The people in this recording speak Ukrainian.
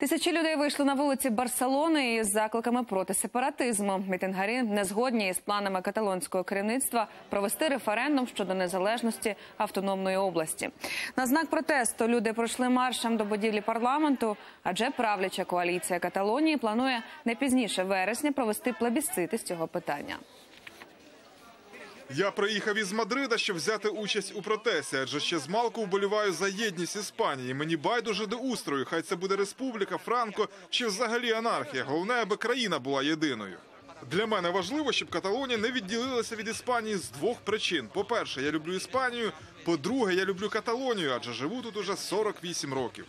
Тисячі людей вийшли на вулиці Барселони із закликами проти сепаратизму. Мітингарі не згодні із планами каталонського керівництва провести референдум щодо незалежності автономної області. На знак протесту люди пройшли маршем до будівлі парламенту, адже правляча коаліція Каталонії планує не пізніше вересня провести плебісцит із цього питання. Я приїхав із Мадрида, щоб взяти участь у протесті, адже ще з малку вболіваю за єдність Іспанії. Мені байдуже до устрою. Хай це буде республіка, Франко чи взагалі анархія. Головне, аби країна була єдиною. Для мене важливо, щоб Каталонія не відділилася від Іспанії з двох причин: по-перше, я люблю Іспанію. По-друге, я люблю Каталонію, адже живу тут уже 48 років.